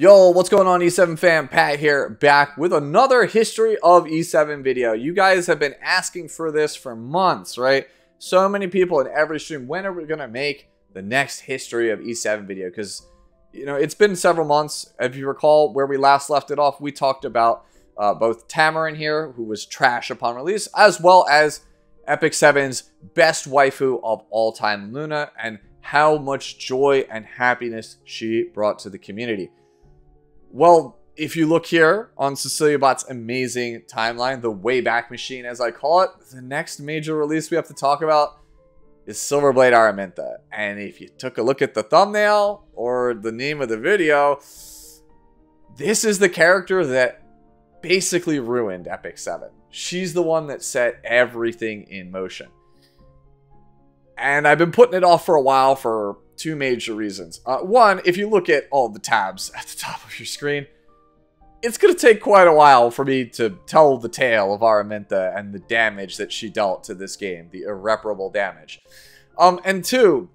Yo, what's going on E7 fam? Pat here, back with another History of E7 video. You guys have been asking for this for months, right? So many people in every stream, when are we going to make the next History of E7 video? Because, you know, it's been several months. If you recall where we last left it off, we talked about uh, both Tamarinne here, who was trash upon release, as well as Epic 7's best waifu of all time, Luna, and how much joy and happiness she brought to the community. Well, if you look here on Cecilia Bot's amazing timeline, the Wayback Machine, as I call it, the next major release we have to talk about is Silverblade Aramintha. And if you took a look at the thumbnail or the name of the video, this is the character that basically ruined Epic 7. She's the one that set everything in motion. And I've been putting it off for a while for two major reasons. Uh, one, if you look at all the tabs at the top of your screen, it's going to take quite a while for me to tell the tale of Aramintha and the damage that she dealt to this game, the irreparable damage. Um, and two,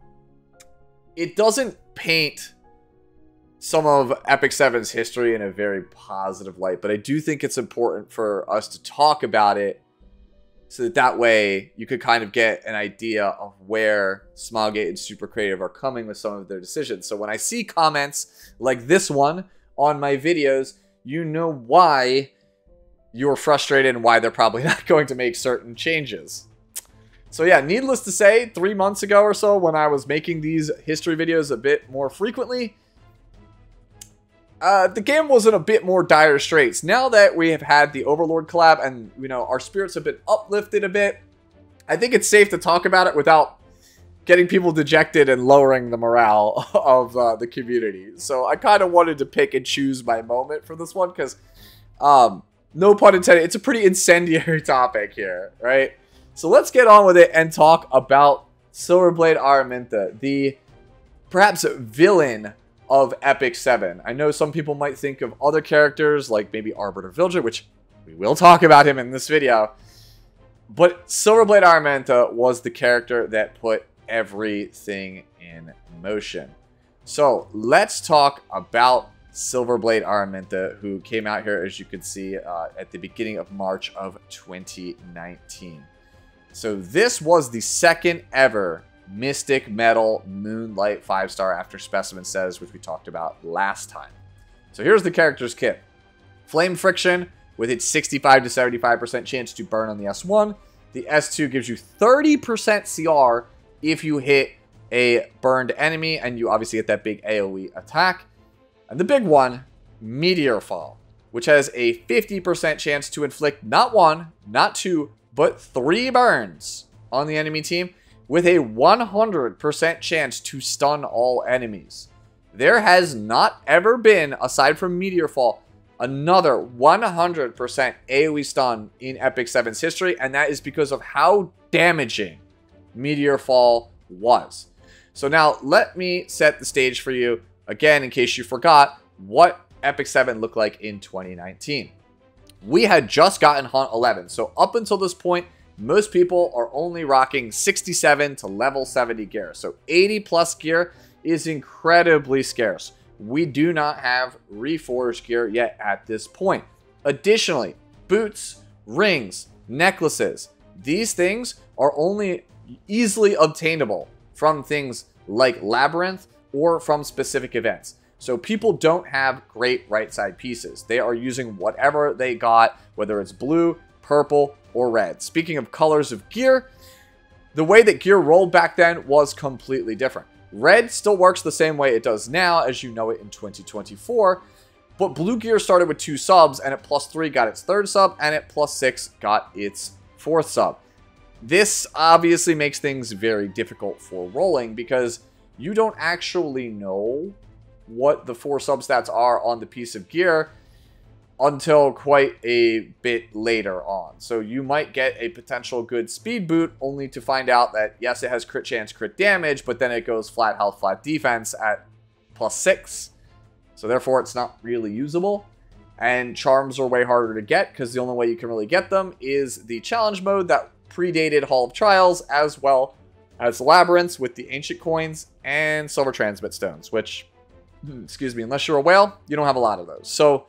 it doesn't paint some of Epic 7's history in a very positive light, but I do think it's important for us to talk about it so that that way you could kind of get an idea of where Smilegate and Super Creative are coming with some of their decisions. So when I see comments like this one on my videos, you know why you're frustrated and why they're probably not going to make certain changes. So yeah, needless to say, three months ago or so when I was making these history videos a bit more frequently, uh, the game was in a bit more dire straits. Now that we have had the Overlord collab and, you know, our spirits have been uplifted a bit, I think it's safe to talk about it without getting people dejected and lowering the morale of uh, the community. So I kind of wanted to pick and choose my moment for this one because, um, no pun intended, it's a pretty incendiary topic here, right? So let's get on with it and talk about Silverblade Aramintha, the perhaps villain of Epic 7. I know some people might think of other characters like maybe Arbiter Vildred, which we will talk about him in this video. But Silverblade Aramintha was the character that put everything in motion. So let's talk about Silverblade Aramintha, who came out here, as you can see, uh, at the beginning of March of 2019. So this was the second ever Mystic Metal Moonlight 5-star after Specimen Sez, which we talked about last time. So here's the character's kit. Flame Friction with its 65 to 75% chance to burn on the S1. The S2 gives you 30% CR if you hit a burned enemy, and you obviously get that big AoE attack. And the big one, Meteor Fall, which has a 50% chance to inflict not one, not two, but three burns on the enemy team with a 100% chance to stun all enemies. There has not ever been, aside from Meteor Fall, another 100% AoE stun in Epic 7's history, and that is because of how damaging Meteor Fall was. So now let me set the stage for you, again, in case you forgot, what Epic 7 looked like in 2019. We had just gotten Hunt 11, so up until this point, most people are only rocking 67 to level 70 gear. So 80 plus gear is incredibly scarce. We do not have reforged gear yet at this point. Additionally, boots, rings, necklaces, these things are only easily obtainable from things like Labyrinth or from specific events. So people don't have great right side pieces. They are using whatever they got, whether it's blue, purple, or red. Speaking of colors of gear, the way that gear rolled back then was completely different. Red still works the same way it does now as you know it in 2024, but blue gear started with two subs and at plus three got its third sub and at plus six got its fourth sub. This obviously makes things very difficult for rolling because you don't actually know what the four substats are on the piece of gear until quite a bit later on. So you might get a potential good speed boot only to find out that yes, it has crit chance, crit damage, but then it goes flat health, flat defense at plus six. So therefore it's not really usable. And charms are way harder to get because the only way you can really get them is the challenge mode that predated Hall of Trials as well as Labyrinths with the ancient coins and silver transmit stones, which hmm, excuse me, unless you're a whale, you don't have a lot of those. So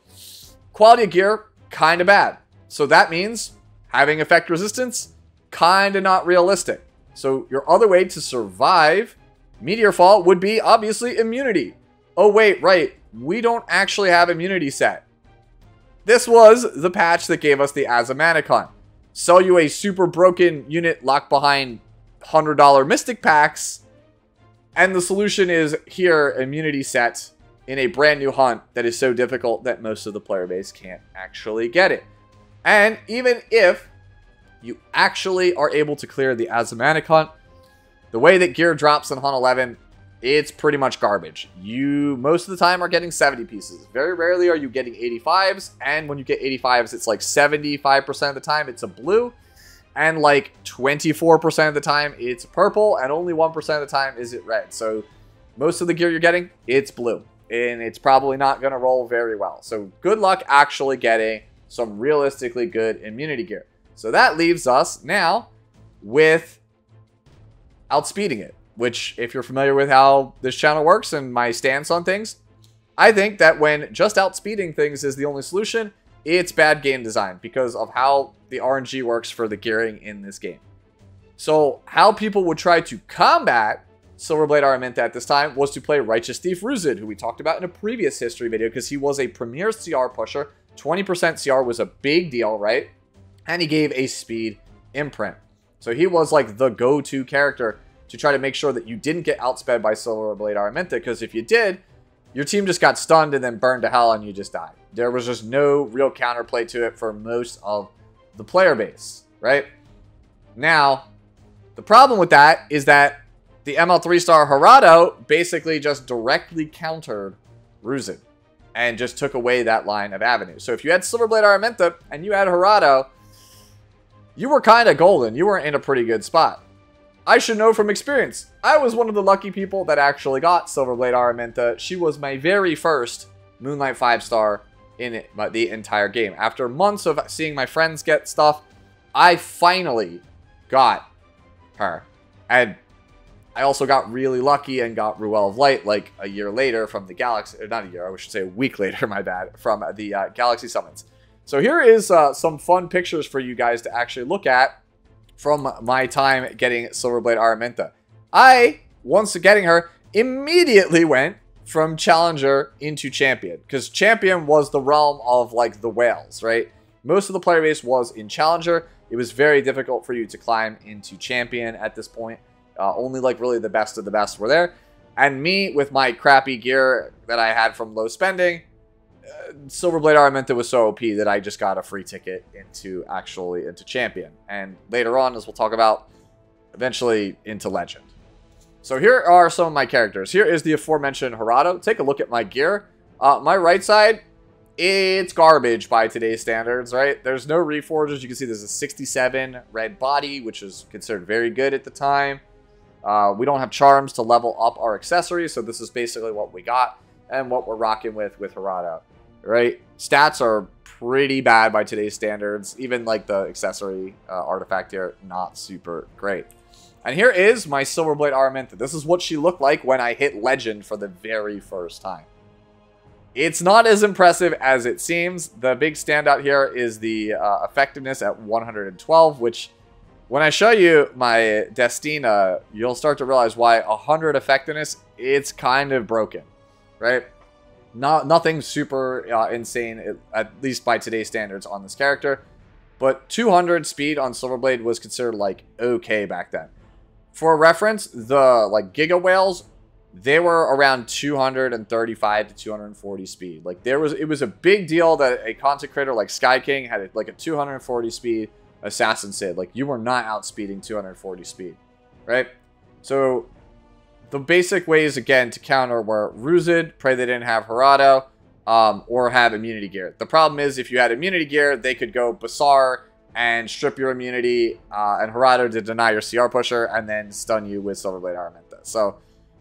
quality of gear, kind of bad. So that means having effect resistance, kind of not realistic. So your other way to survive Meteor Fall would be obviously immunity. Oh wait, right, we don't actually have immunity set. This was the patch that gave us the Azumanacan. Sell you a super broken unit locked behind $100 Mystic packs, and the solution is here, immunity set in a brand new hunt that is so difficult that most of the player base can't actually get it. And even if you actually are able to clear the Azimanak hunt, the way that gear drops in Hunt 11, it's pretty much garbage. You, most of the time, are getting 70 pieces. Very rarely are you getting 85s, and when you get 85s, it's like 75% of the time it's a blue, and like 24% of the time it's purple, and only 1% of the time is it red. So most of the gear you're getting, it's blue, and it's probably not going to roll very well. So good luck actually getting some realistically good immunity gear. So that leaves us now with outspeeding it, which if you're familiar with how this channel works and my stance on things, I think that when just outspeeding things is the only solution, it's bad game design because of how the RNG works for the gearing in this game. So how people would try to combat Silverblade Aramintha at this time was to play Righteous Thief Roozid, who we talked about in a previous history video because he was a premier CR pusher. 20% CR was a big deal, right? And he gave a speed imprint. So he was like the go-to character to try to make sure that you didn't get outsped by Silverblade Aramintha, because if you did, your team just got stunned and then burned to hell and you just died. There was just no real counterplay to it for most of the player base, right? Now, the problem with that is that the ML3 star Hurado basically just directly countered Roozid and just took away that line of avenue. So if you had Silverblade Aramintha and you had Hurado, you were kind of golden. You were in a pretty good spot. I should know from experience. I was one of the lucky people that actually got Silverblade Aramintha. She was my very first Moonlight 5-star in it, the entire game. After months of seeing my friends get stuff, I finally got her. And I also got really lucky and got Ruele of Light like a year later from the Galaxy, not a year, I should say a week later, my bad, from the uh, Galaxy Summons. So here is uh, some fun pictures for you guys to actually look at from my time getting Silverblade Aramintha. I, once getting her, immediately went from Challenger into Champion. Because Champion was the realm of, like, the whales, right? Most of the player base was in Challenger. It was very difficult for you to climb into Champion at this point. Uh, only, like, really the best of the best were there. And me, with my crappy gear that I had from low spending, uh, Silverblade Aramintha was so OP that I just got a free ticket into actually into Champion. And later on, as we'll talk about, eventually into Legend. So here are some of my characters. Here is the aforementioned Hurado. Take a look at my gear. Uh, my right side, it's garbage by today's standards, right? There's no reforges. You can see there's a 67 red body, which is considered very good at the time. Uh, we don't have charms to level up our accessories, so this is basically what we got and what we're rocking with with Hurado right? Stats are pretty bad by today's standards. Even like the accessory uh, artifact here, not super great. And here is my Silverblade Aramintha. This is what she looked like when I hit Legend for the very first time. It's not as impressive as it seems. The big standout here is the uh, effectiveness at 112, which when I show you my Destina, you'll start to realize why 100 effectiveness, it's kind of broken, right? Not nothing super uh, insane, at least by today's standards, on this character. But 200 speed on Silverblade was considered like okay back then. For reference, the like Giga Whales, they were around 235 to 240 speed. Like there was, it was a big deal that a consecrator like Sky King had like a 240 speed Assassin Cidd. Like you were not outspeeding 240 speed, right? So the basic ways, again, to counter were Roozid, pray they didn't have Hurado, um, or have immunity gear. The problem is, if you had immunity gear, they could go Basar and strip your immunity, uh, and Hurado to deny your CR pusher, and then stun you with Silverblade Aramintha. So,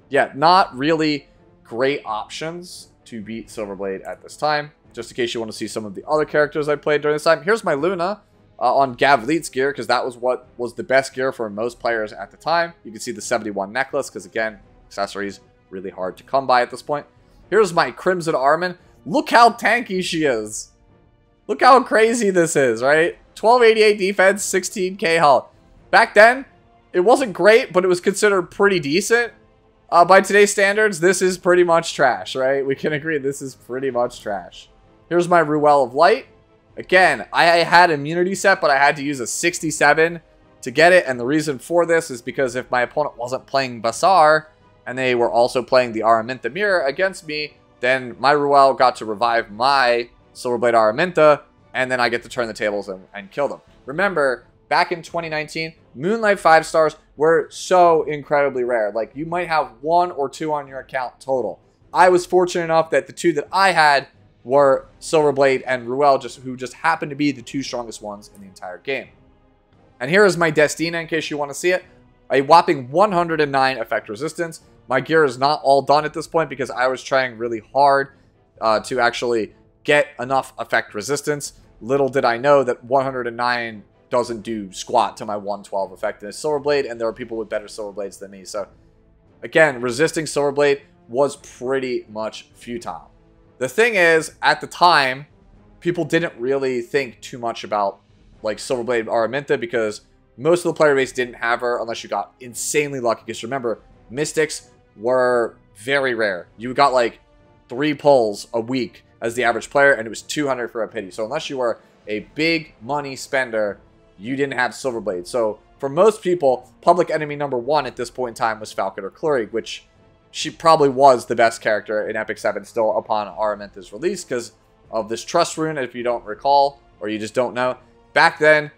yeah, not really great options to beat Silverblade at this time. Just in case you want to see some of the other characters I played during this time. Here's my Luna uh, on Gavleet's gear because that was what was the best gear for most players at the time. You can see the 71 necklace because, again, accessories really hard to come by at this point. Here's my Crimson Armin. Look how tanky she is. Look how crazy this is, right? 1288 defense, 16k health. Back then, it wasn't great, but it was considered pretty decent. Uh, by today's standards, this is pretty much trash, right? We can agree this is pretty much trash. Here's my Ruele of Light. Again, I had immunity set, but I had to use a 67 to get it. And the reason for this is because if my opponent wasn't playing Basar, and they were also playing the Aramintha Mirror against me, then my Ruele got to revive my Silverblade Aramintha, and then I get to turn the tables and, and kill them. Remember, back in 2019, Moonlight 5 stars were so incredibly rare. Like, you might have one or two on your account total. I was fortunate enough that the two that I had were Silverblade and Ruele, just who just happened to be the two strongest ones in the entire game. And here is my Destina in case you want to see it. A whopping 109 effect resistance. My gear is not all done at this point because I was trying really hard uh, to actually get enough effect resistance. Little did I know that 109 doesn't do squat to my 112 effectiveness Silverblade, and there are people with better Silverblades than me. So, again, resisting Silverblade was pretty much futile. The thing is, at the time, people didn't really think too much about like Silverblade Aramintha because most of the player base didn't have her unless you got insanely lucky. Because remember, Mystics were very rare. You got like three pulls a week as the average player, and it was 200 for a pity. So unless you were a big money spender, you didn't have Silverblade. So for most people, public enemy number one at this point in time was Falconer Kluri, which she probably was the best character in Epic 7 still upon Aramintha's release because of this Trust Rune, if you don't recall, or you just don't know. Back then,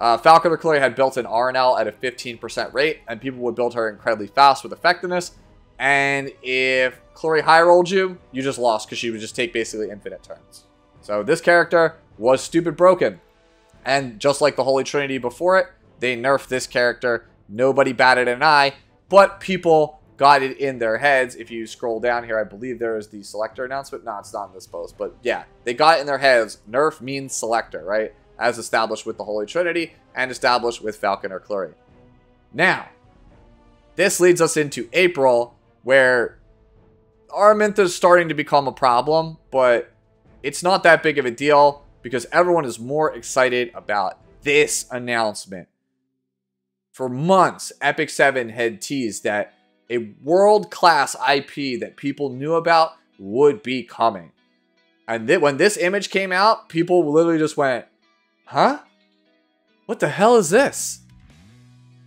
uh, Falconer Kluri had built an RNL at a 15% rate, and people would build her incredibly fast with effectiveness. And if Kluri high rolled you, you just lost because she would just take basically infinite turns. So this character was stupid broken. And just like the Holy Trinity before it, they nerfed this character. Nobody batted an eye, but people got it in their heads. If you scroll down here, I believe there is the selector announcement. No, it's not in this post, but yeah, they got it in their heads. Nerf means selector, right? As established with the Holy Trinity and established with Falconer Kluri. Now, this leads us into April, where Aramintha is starting to become a problem, but it's not that big of a deal because everyone is more excited about this announcement. For months, Epic 7 had teased that a world-class IP that people knew about would be coming. And th when this image came out, people literally just went, huh? What the hell is this?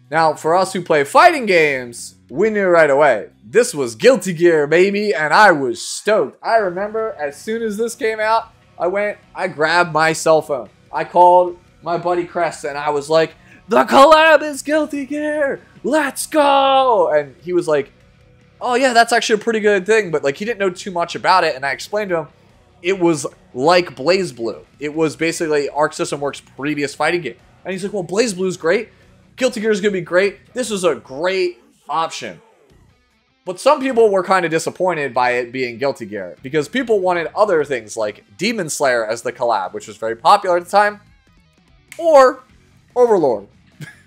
Now, for us who play fighting games, we knew right away. This was Guilty Gear, baby, and I was stoked. I remember as soon as this came out, I went, I grabbed my cell phone. I called my buddy Crest, and I was like, the collab is Guilty Gear! Let's go. And he was like, oh yeah, that's actually a pretty good thing. But like he didn't know too much about it. And I explained to him, it was like BlazBlue. It was basically Arc System Works' previous fighting game. And he's like, well, BlazBlue's great. Guilty Gear is going to be great. This is a great option. But some people were kind of disappointed by it being Guilty Gear because people wanted other things like Demon Slayer as the collab, which was very popular at the time, or Overlord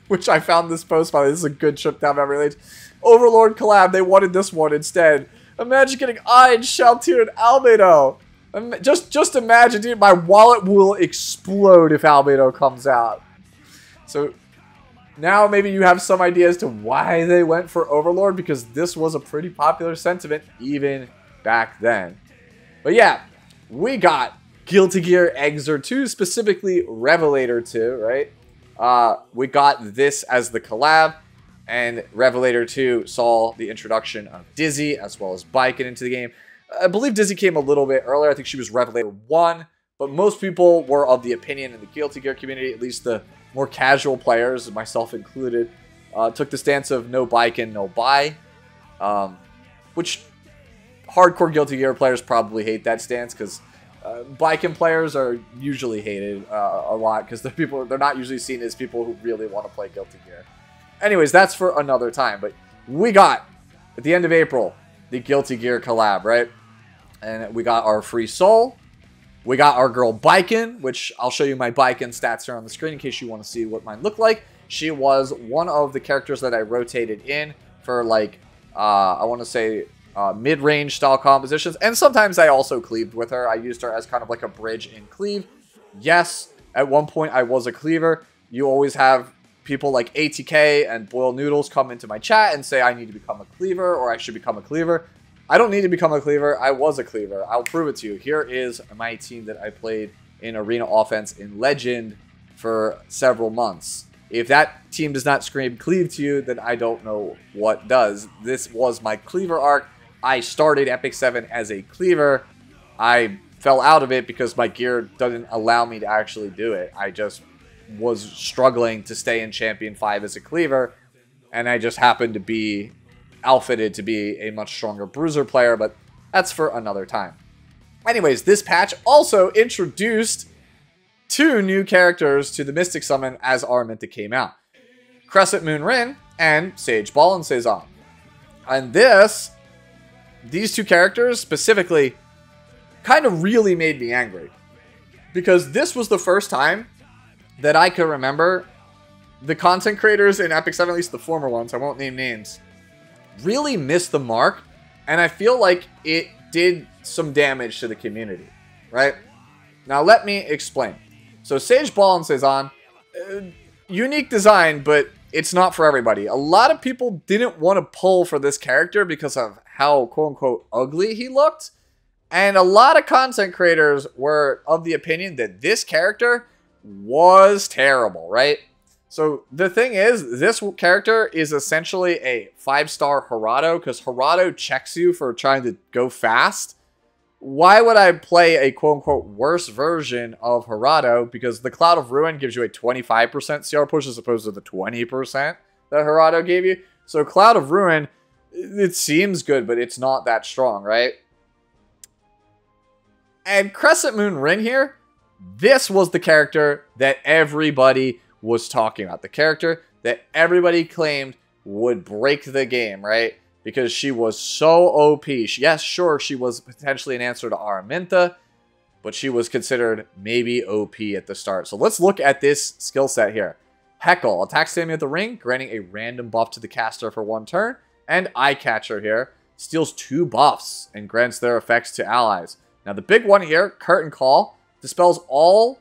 which I found this post by. This is a good trip down memory lane. Overlord collab. They wanted this one instead. Imagine getting Ein, Shalltear, and Albedo. Just, just imagine, dude. My wallet will explode if Albedo comes out. So now maybe you have some idea as to why they went for Overlord because this was a pretty popular sentiment even back then. But yeah, we got Guilty Gear Xrd 2, specifically Revelator 2, right? Uh, we got this as the collab, and Revelator 2 saw the introduction of Dizzy as well as Baiken into the game. I believe Dizzy came a little bit earlier. I think she was Revelator 1, but most people were of the opinion in the Guilty Gear community, at least the more casual players, myself included, uh, took the stance of no Baiken, no buy, um, which hardcore Guilty Gear players probably hate that stance because uh, players are usually hated uh, a lot because they're people they're not usually seen as people who really want to play Guilty Gear. Anyways, that's for another time. But we got at the end of April the Guilty Gear collab, right? And we got our free soul. We got our girl Baiken, which I'll show you my Baiken stats here on the screen in case you want to see what mine looked like. She was one of the characters that I rotated in for like, uh, I want to say uh, mid-range style compositions. And sometimes I also cleaved with her. I used her as kind of like a bridge in cleave. Yes, at one point I was a cleaver. You always have people like ATK and Boil Noodles come into my chat and say I need to become a cleaver or I should become a cleaver. I don't need to become a cleaver. I was a cleaver. I'll prove it to you. Here is my team that I played in Arena Offense in Legend for several months. If that team does not scream cleave to you, then I don't know what does. This was my cleaver arc. I started Epic 7 as a cleaver. I fell out of it because my gear doesn't allow me to actually do it. I just was struggling to stay in Champion 5 as a cleaver, and I just happened to be outfitted to be a much stronger bruiser player, but that's for another time. Anyways, this patch also introduced two new characters to the Mystic Summon as Aramintha came out. Crescent Moon Rin and Sage Baal and Sezan. And this, these two characters specifically, kind of really made me angry. Because this was the first time that I could remember the content creators in Epic 7, at least the former ones, I won't name names, really missed the mark. And I feel like it did some damage to the community, right? Now, let me explain. So, Sage Baal and Sezan, uh, unique design, but it's not for everybody. A lot of people didn't want to pull for this character because of how quote unquote ugly he looked. And a lot of content creators were of the opinion that this character was terrible, right? So the thing is, this character is essentially a five-star Hurado because Hurado checks you for trying to go fast. Why would I play a quote-unquote worse version of Hurado? Because the Cloud of Ruin gives you a 25% CR push as opposed to the 20% that Hurado gave you. So Cloud of Ruin, it seems good, but it's not that strong, right? And Crescent Moon Rin here, this was the character that everybody was talking about. The character that everybody claimed would break the game, right? Because she was so OP. Yes, sure, she was potentially an answer to Aramintha, but she was considered maybe OP at the start. So let's look at this skill set here. Heckle, attack stamina at the ring, granting a random buff to the caster for one turn. And Eye Catcher here steals two buffs and grants their effects to allies. Now the big one here, Curtain Call, dispels all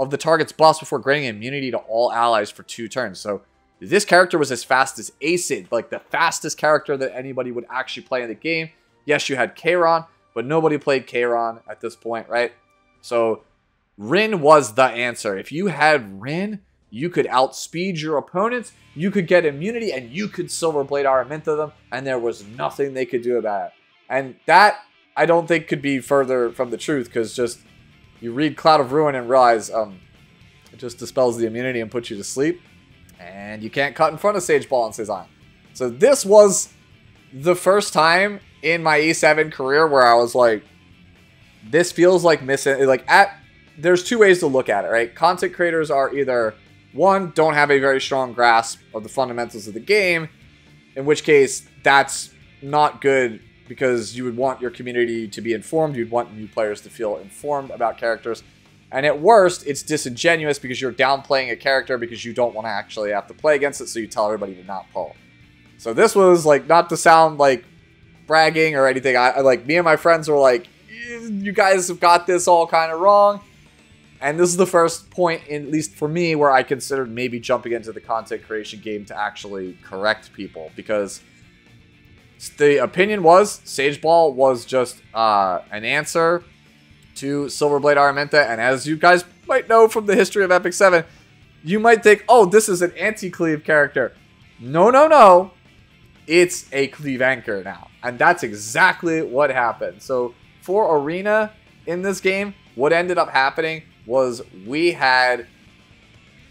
of the target's buffs before granting immunity to all allies for two turns. So this character was as fast as Acid, like the fastest character that anybody would actually play in the game. Yes, you had Kayron, but nobody played Kayron at this point, right? So Rin was the answer. If you had Rin, you could outspeed your opponents, you could get immunity, and you could Silver Blade Aramintha them, and there was nothing they could do about it. And that, I don't think, could be further from the truth, because just you read Cloud of Ruin and realize um, it just dispels the immunity and puts you to sleep. And you can't cut in front of Sage Baal and Sezan. So this was the first time in my E7 career where I was like, this feels like missing. Like at there's two ways to look at it, right? Content creators are either one don't have a very strong grasp of the fundamentals of the game, in which case that's not good because you would want your community to be informed. You'd want new players to feel informed about characters. And at worst, it's disingenuous because you're downplaying a character because you don't want to actually have to play against it, so you tell everybody to not pull. So this was like not to sound like bragging or anything. I, like me and my friends were like, you guys have got this all kind of wrong. And this is the first point, in, at least for me, where I considered maybe jumping into the content creation game to actually correct people because the opinion was Sage Baal was just uh, an answer to Silverblade Aramintha, and as you guys might know from the history of Epic 7, you might think, oh, this is an anti-cleave character. No, no, no. It's a cleave anchor now. And that's exactly what happened. So for Arena in this game, what ended up happening was we had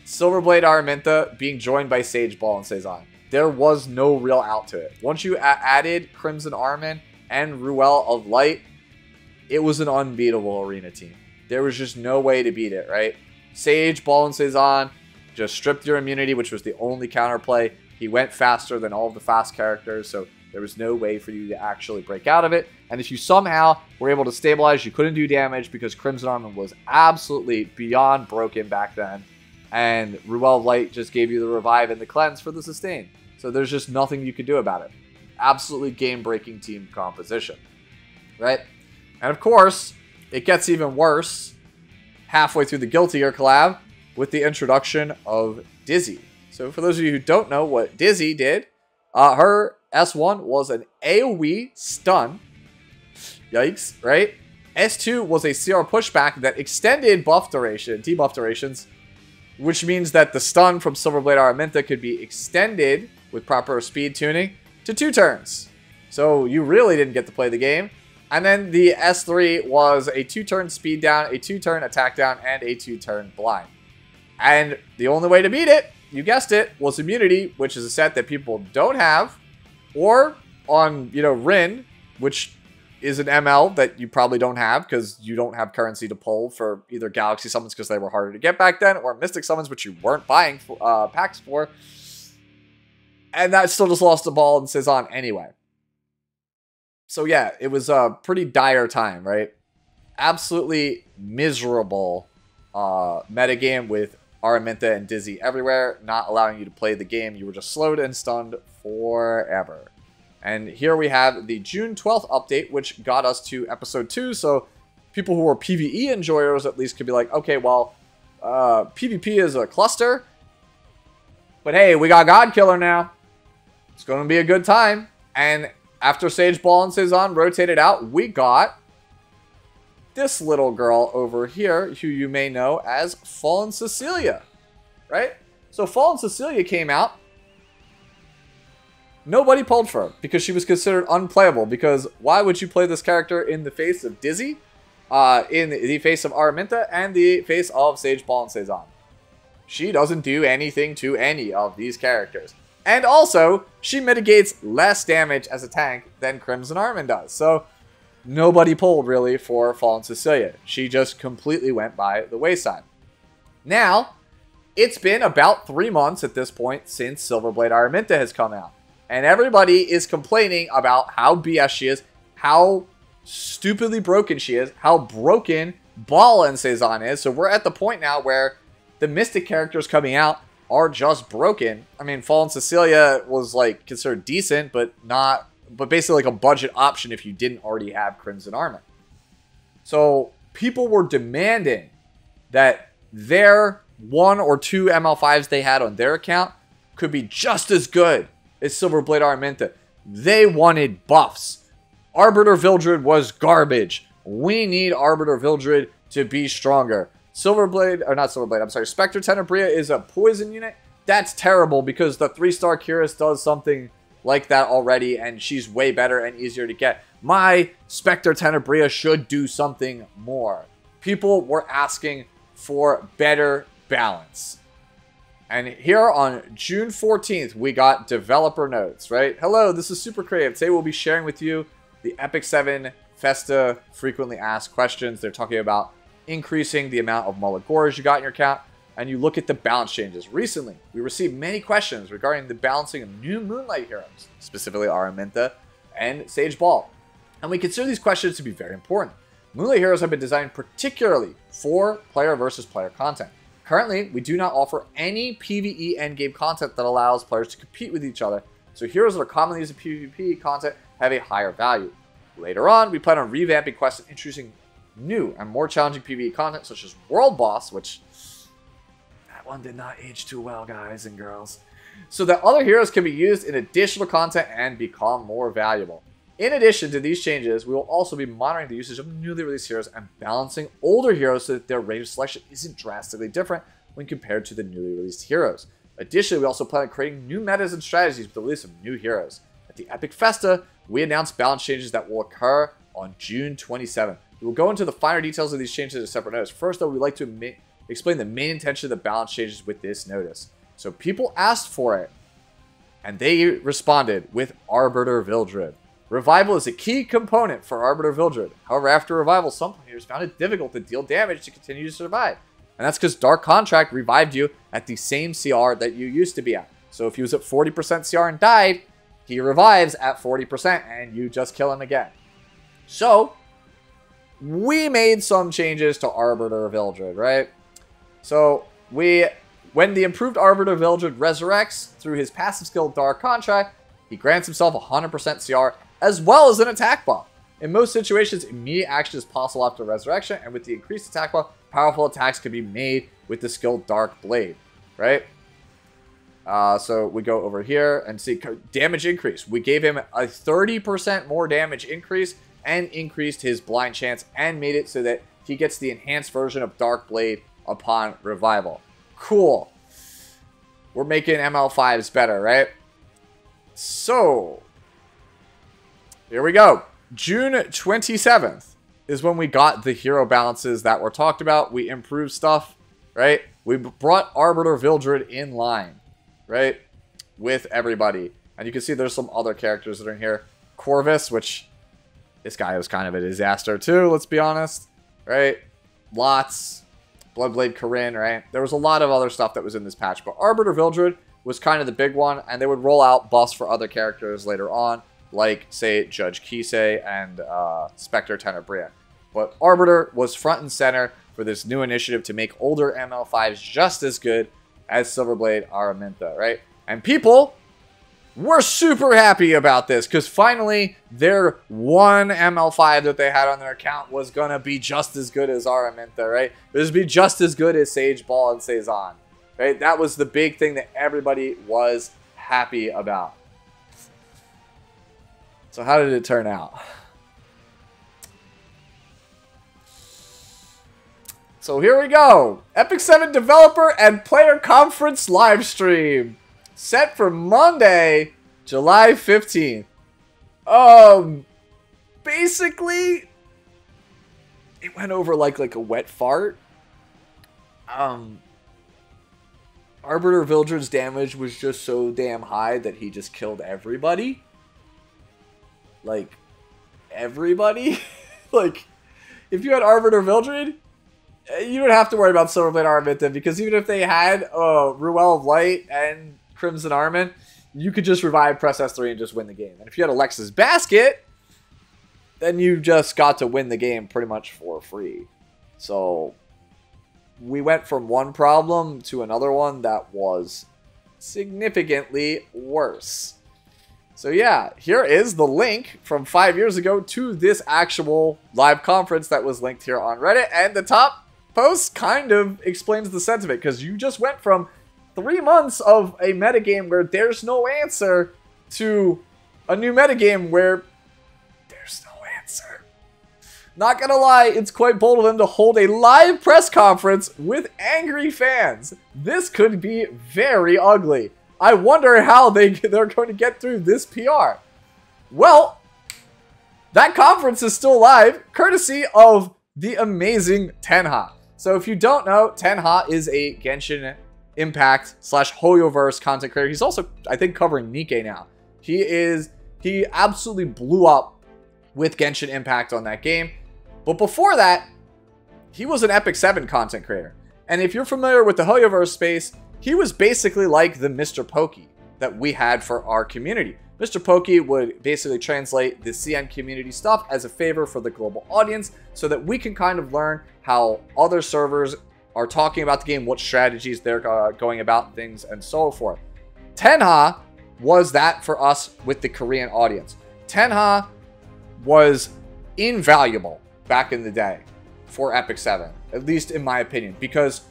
Silverblade Aramintha being joined by Sage Baal and Sezan there was no real out to it. Once you added Crimson Armin and Ruele of Light, it was an unbeatable arena team. There was just no way to beat it, right? Sage, Baal, and Sezan just stripped your immunity, which was the only counterplay. He went faster than all of the fast characters, so there was no way for you to actually break out of it. And if you somehow were able to stabilize, you couldn't do damage because Crimson Armin was absolutely beyond broken back then. And Ruele Light just gave you the revive and the cleanse for the sustain. So there's just nothing you could do about it. absolutely game-breaking team composition, right? And of course, it gets even worse halfway through the Guilty Gear collab with the introduction of Dizzy. So for those of you who don't know what Dizzy did, uh, her S1 was an AoE stun. Yikes, right? S2 was a CR pushback that extended buff duration, debuff durations, which means that the stun from Silverblade Aramintha could be extended with proper speed tuning to two turns. So you really didn't get to play the game. And then the S3 was a two-turn speed down, a two-turn attack down, and a two-turn blind. And the only way to beat it, you guessed it, was immunity, which is a set that people don't have, or on, you know, Rin, which is an ML that you probably don't have because you don't have currency to pull for either Galaxy summons because they were harder to get back then, or Mystic summons, which you weren't buying uh, packs for. And that still just lost the Baal and Sezan anyway. So yeah, it was a pretty dire time, right? Absolutely miserable uh, metagame with Aramintha and Dizzy everywhere, not allowing you to play the game. You were just slowed and stunned forever. And here we have the June 12th update, which got us to episode 2. So people who are PvE enjoyers at least could be like, okay, well, uh, PvP is a cluster. But hey, we got God Killer now. It's going to be a good time. And after Sage Baal and Sezan rotated out, we got this little girl over here, who you may know as Fallen Cecilia, right? So Fallen Cecilia came out. Nobody pulled for her because she was considered unplayable. Because why would you play this character in the face of Dizzy, uh, in the face of Aramintha, and the face of Sage Baal and Sezan? She doesn't do anything to any of these characters. And also, she mitigates less damage as a tank than Crimson Armin does. So, nobody pulled really for Fallen Cecilia. She just completely went by the wayside. Now, it's been about three months at this point since Silverblade Aramintha has come out. And everybody is complaining about how BS she is, how stupidly broken she is, how broken Baal and Sezan is. So we're at the point now where the Mystic characters coming out are just broken. I mean, Fallen Cecilia was like considered decent, but not, but basically like a budget option if you didn't already have Crimson Armin. So people were demanding that their one or two ML5s they had on their account could be just as good as Silverblade Aramintha. They wanted buffs. Arbiter Vildred was garbage. We need Arbiter Vildred to be stronger. Silverblade, or not Silverblade, I'm sorry, Spectre Tenebria is a poison unit. That's terrible because the 3-star Kiris does something like that already, and she's way better and easier to get. My Spectre Tenebria should do something more. People were asking for better balance. And here on June 14th, we got developer notes, right? Hello, this is Super Creative. Today we'll be sharing with you the Epic 7 Festa frequently asked questions. They're talking about increasing the amount of Molagores you got in your account, and you look at the balance changes. Recently, we received many questions regarding the balancing of new Moonlight heroes, specifically Aramintha and Sage Baal. And we consider these questions to be very important. Moonlight heroes have been designed particularly for player versus player content. Currently, we do not offer any PvE endgame content that allows players to compete with each other, so heroes that are commonly used in PvP content have a higher value. Later on, we plan on revamping quests and introducing new and more challenging PvE content, such as World Boss, which that one did not age too well, guys and girls. So that other heroes can be used in additional content and become more valuable. In addition to these changes, we will also be monitoring the usage of newly released heroes and balancing older heroes so that their range of selection isn't drastically different when compared to the newly released heroes. Additionally, we also plan on creating new metas and strategies with the release of new heroes. At the Epic Festa, we announced balance changes that will occur on June 27th. We will go into the finer details of these changes in a separate notice. First, though, we'd like to explain the main intention of the balance changes with this notice. So people asked for it, and they responded with Arbiter Vildred. Revival is a key component for Arbiter Vildred. However, after Revival, some players found it difficult to deal damage to continue to survive. And that's because Dark Contract revived you at the same CR that you used to be at. So if he was at 40% CR and died, he revives at 40% and you just kill him again. So, we made some changes to Arbiter of Vildred, right? So we, when the improved Arbiter of Vildred resurrects through his passive skill Dark Contract, He grants himself 100% CR as well as an attack buff. In most situations, immediate action is possible after resurrection, and with the increased attack buff, powerful attacks can be made with the skill Dark Blade, right? Uh, so we go over here and see damage increase. We gave him a 30% more damage increase and increased his blind chance and made it so that he gets the enhanced version of Dark Blade upon revival. Cool. We're making ML5s better, right? So, here we go. June 27th is when we got the hero balances that were talked about. We improved stuff, right? We brought Arbiter Vildred in line, right? With everybody. And you can see there's some other characters that are in here. Corvus, which this guy was kind of a disaster too, let's be honest, right? Lots. Bloodblade Karin, right? There was a lot of other stuff that was in this patch, but Arbiter Vildred was kind of the big one, and they would roll out buffs for other characters later on, like, say, Judge Kisei and uh, Spectre Tenebria. But Arbiter was front and center for this new initiative to make older ML5s just as good as Silverblade Aramintha, right? And people were super happy about this because finally their one ML5 that they had on their account was going to be just as good as Aramintha, right? It was be just as good as Sage Baal and Sezan, right? That was the big thing that everybody was happy about. So how did it turn out? So here we go. Epic 7 developer and player conference live stream. Set for Monday, July 15th. Um, basically, it went over like like a wet fart. Um, Arbiter Vildred's damage was just so damn high that he just killed everybody. Like, everybody? like, if you had Arbiter Vildred, you don't have to worry about Silverblade Aramintha because even if they had uh, Ruele of Light and Crimson Armin, you could just revive, press S3, and just win the game. And if you had Alexa's Basket, then you just got to win the game pretty much for free. So we went from one problem to another one that was significantly worse. So yeah, here is the link from five years ago to this actual live conference that was linked here on Reddit. And the top post kind of explains the sentiment because you just went from three months of a metagame where there's no answer to a new metagame where there's no answer. Not gonna lie, it's quite bold of them to hold a live press conference with angry fans. This could be very ugly. I wonder how they, they're going to get through this PR. Well, that conference is still live, courtesy of the amazing Tenha. So if you don't know, Tenha is a Genshin Impact slash Hoyoverse content creator. He's also, I think, covering Nikke now. He is, he absolutely blew up with Genshin Impact on that game. But before that, he was an Epic 7 content creator. And if you're familiar with the Hoyoverse space, he was basically like the Mr. Pokey that we had for our community. Mr. Pokey would basically translate the CN community stuff as a favor for the global audience so that we can kind of learn how other servers are talking about the game, what strategies they're uh, going about things, and so forth. Tenha was that for us with the Korean audience. Tenha was invaluable back in the day for Epic 7, at least in my opinion, because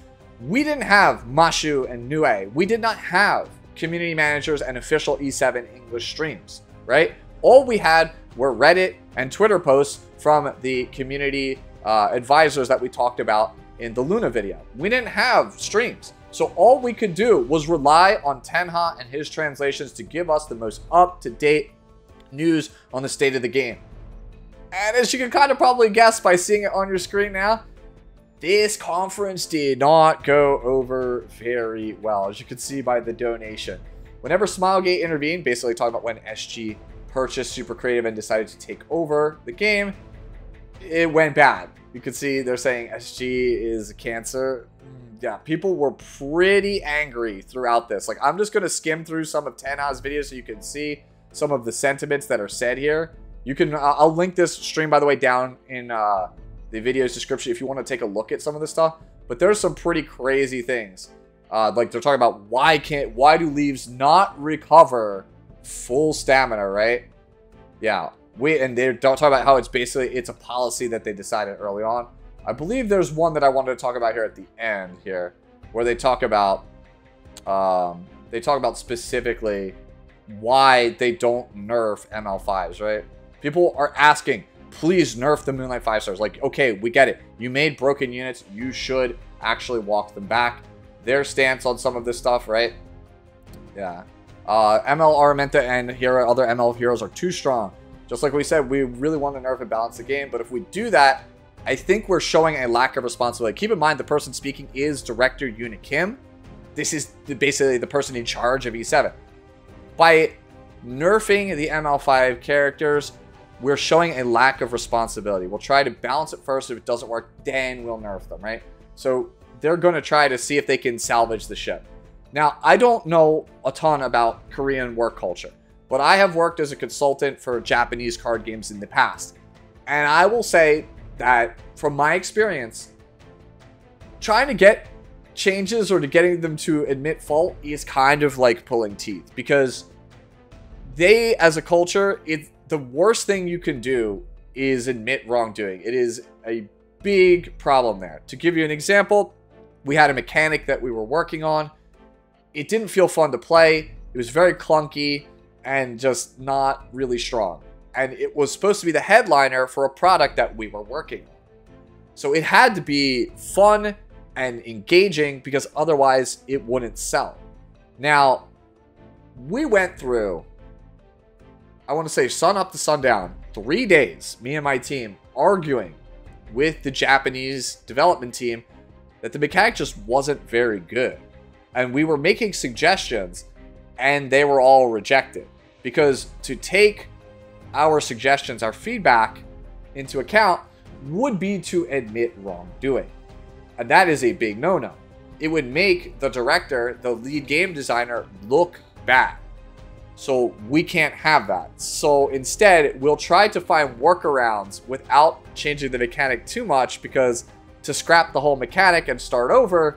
we didn't have Mashu and Nue. We did not have community managers, and official E7 English streams, right? All we had were Reddit and Twitter posts from the community uh, advisors that we talked about in the Luna video. We didn't have streams. So all we could do was rely on Tenha and his translations to give us the most up-to-date news on the state of the game. And as you can kind of probably guess by seeing it on your screen now, this conference did not go over very well, as you can see by the donation. Whenever Smilegate intervened, basically talking about when SG purchased Super Creative and decided to take over the game, it went bad. You can see they're saying SG is cancer. Yeah, people were pretty angry throughout this. Like, I'm just going to skim through some of Tenha's videos so you can see some of the sentiments that are said here. You can, I'll link this stream, by the way, down in uh, the video's description if you want to take a look at some of this stuff. But there's some pretty crazy things. Uh, like they're talking about why can't why do leaves not recover full stamina, right? Yeah. We and they don't talk about how it's basically it's a policy that they decided early on. I believe there's one that I wanted to talk about here at the end here, where they talk about um, they talk about specifically why they don't nerf ML5s, right? People are asking, please nerf the Moonlight 5 stars. Like, okay, we get it. You made broken units. You should actually walk them back. Their stance on some of this stuff, right? Yeah. Uh, ML Aramintha and hero, other ML heroes are too strong. Just like we said, we really want to nerf and balance the game. But if we do that, I think we're showing a lack of responsibility. Keep in mind, the person speaking is Director Unit Kim. This is basically the person in charge of E7. By nerfing the ML5 characters, we're showing a lack of responsibility. We'll try to balance it first. If it doesn't work, then we'll nerf them, right? So they're going to try to see if they can salvage the ship. Now, I don't know a ton about Korean work culture, but I have worked as a consultant for Japanese card games in the past. And I will say that from my experience, trying to get changes or to getting them to admit fault is kind of like pulling teeth because they, as a culture, it's the worst thing you can do is admit wrongdoing. It is a big problem there. To give you an example, we had a mechanic that we were working on. It didn't feel fun to play. It was very clunky and just not really strong. And it was supposed to be the headliner for a product that we were working on. So it had to be fun and engaging because otherwise it wouldn't sell. Now, we went through I want to say sun up to sundown, three days, me and my team arguing with the Japanese development team that the mechanic just wasn't very good. And we were making suggestions and they were all rejected. Because to take our suggestions, our feedback into account would be to admit wrongdoing. And that is a big no-no. It would make the director, the lead game designer, look bad. So we can't have that. So instead, we'll try to find workarounds without changing the mechanic too much because to scrap the whole mechanic and start over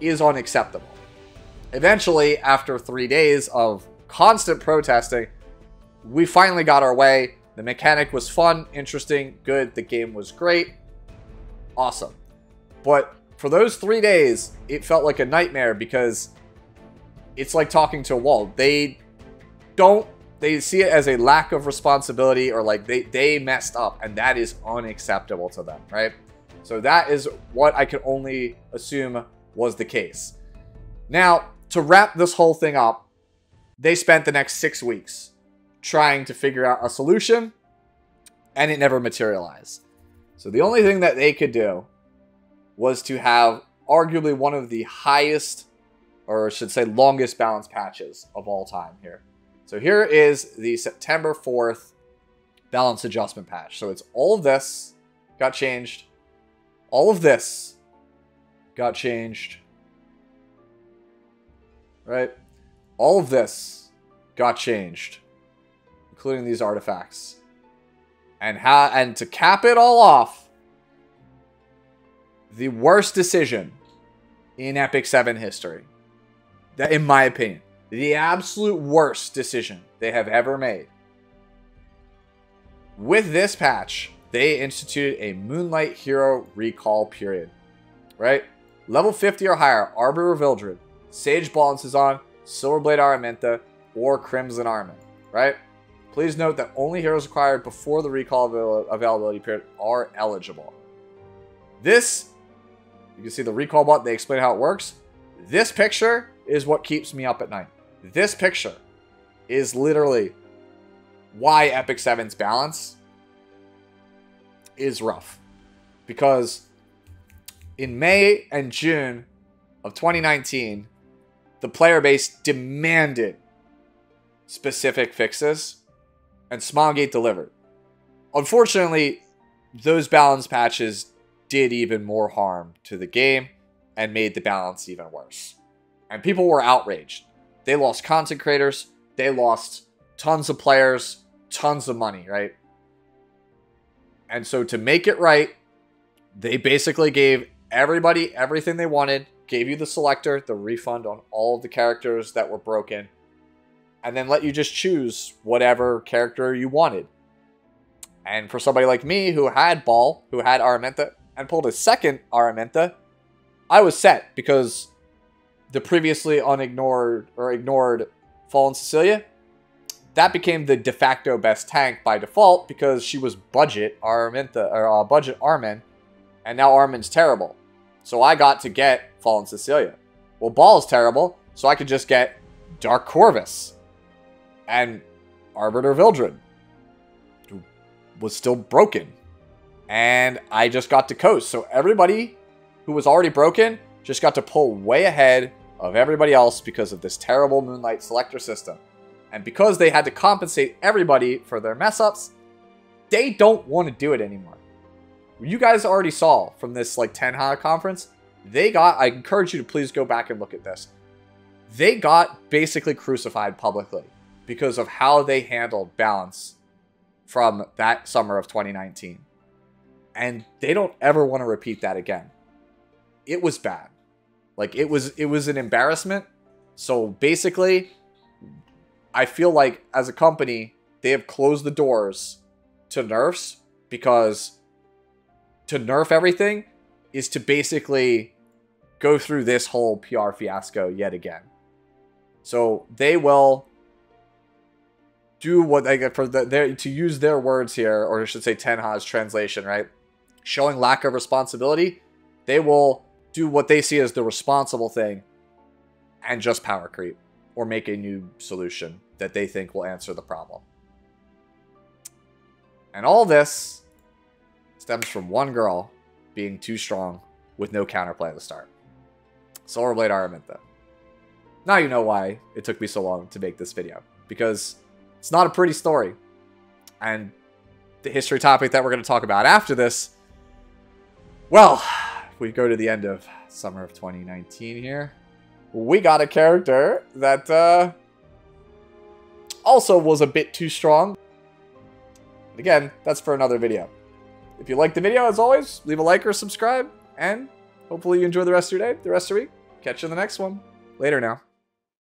is unacceptable. Eventually, after three days of constant protesting, we finally got our way. The mechanic was fun, interesting, good. The game was great. Awesome. But for those three days, it felt like a nightmare because it's like talking to a wall. They don't they see it as a lack of responsibility or like they they messed up and that is unacceptable to them right so that is what i can only assume was the case now to wrap this whole thing up they spent the next six weeks trying to figure out a solution and it never materialized so the only thing that they could do was to have arguably one of the highest or I should say longest balance patches of all time here so here is the September 4th balance adjustment patch. So it's all of this got changed. All of this got changed. Right? All of this got changed, including these artifacts. And how and to cap it all off, the worst decision in Epic 7 history. That in my opinion the absolute worst decision they have ever made. With this patch, they instituted a Moonlight Hero recall period. Right? Level 50 or higher, Arbiter Vildred, Sage Baal and Sezan, Silverblade Aramintha, or Crimson Armin. Right? Please note that only heroes acquired before the recall availability period are eligible. This, you can see the recall button, they explain how it works. This picture is what keeps me up at night. This picture is literally why Epic 7's balance is rough. Because in May and June of 2019, the player base demanded specific fixes, and Smilegate delivered. Unfortunately, those balance patches did even more harm to the game and made the balance even worse. And people were outraged. They lost content creators. They lost tons of players, tons of money, right? And so to make it right, they basically gave everybody everything they wanted, gave you the selector, the refund on all of the characters that were broken, and then let you just choose whatever character you wanted. And for somebody like me who had Baal, who had Aramintha, and pulled a second Aramintha, I was set because the previously unignored or ignored Fallen Cecilia, that became the de facto best tank by default because she was budget Aramintha or uh, budget Armin, and now Armin's terrible. So I got to get Fallen Cecilia. Well, Baal's terrible, so I could just get Dark Corvus and Arbiter Vildred, who was still broken. And I just got to coast. So everybody who was already broken just got to pull way ahead of everybody else because of this terrible Moonlight Selector system. And because they had to compensate everybody for their mess ups, they don't want to do it anymore. You guys already saw from this like Tenha conference, they got, I encourage you to please go back and look at this. They got basically crucified publicly because of how they handled balance from that summer of 2019. And they don't ever want to repeat that again. It was bad. Like it was it was an embarrassment. So basically, I feel like as a company, they have closed the doors to nerfs because to nerf everything is to basically go through this whole PR fiasco yet again. So they will do what they get for the, their to use their words here, or I should say Tenha's translation, right? Showing lack of responsibility, they will do what they see as the responsible thing and just power creep or make a new solution that they think will answer the problem. And all this stems from one girl being too strong with no counterplay at the start. Silver Blade Aramintha. Now you know why it took me so long to make this video. Because it's not a pretty story. And the history topic that we're going to talk about after this, well, we go to the end of summer of 2019 here, we got a character that uh, also was a bit too strong. Again, that's for another video. If you liked the video, as always, leave a like or subscribe, and hopefully you enjoy the rest of your day, the rest of your week. Catch you in the next one. Later now.